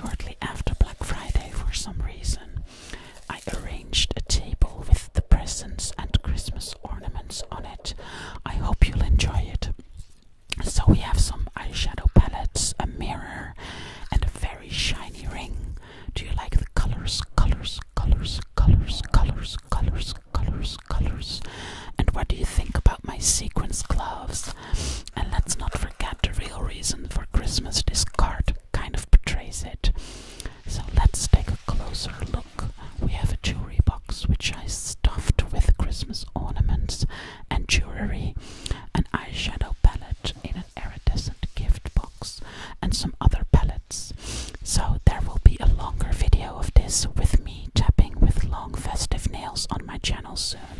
shortly after Black Friday, for some reason, I arranged a table with the presents and Christmas ornaments on it. I hope you'll enjoy it. So, we have some eyeshadow palettes, a mirror, and a very shiny ring. Do you like the colors? Colors, colors, colors, colors, colors, colors, colors. And what do you think about my sequins gloves? eyeshadow palette in an iridescent gift box and some other palettes. So there will be a longer video of this with me tapping with long festive nails on my channel soon.